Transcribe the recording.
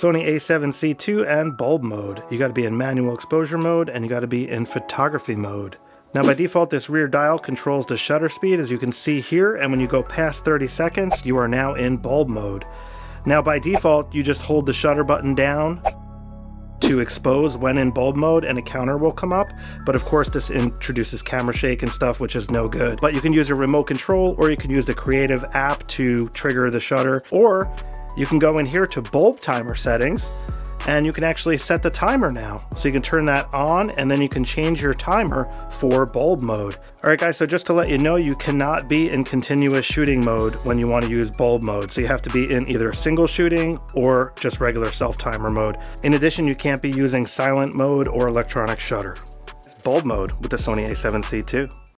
Sony a7C II and bulb mode. You gotta be in manual exposure mode and you gotta be in photography mode. Now by default, this rear dial controls the shutter speed as you can see here, and when you go past 30 seconds, you are now in bulb mode. Now by default, you just hold the shutter button down to expose when in bulb mode and a counter will come up. But of course this introduces camera shake and stuff, which is no good. But you can use a remote control or you can use the creative app to trigger the shutter or you can go in here to bulb timer settings and you can actually set the timer now. So you can turn that on and then you can change your timer for bulb mode. All right guys, so just to let you know, you cannot be in continuous shooting mode when you want to use bulb mode. So you have to be in either single shooting or just regular self timer mode. In addition, you can't be using silent mode or electronic shutter. It's Bulb mode with the Sony a7C II.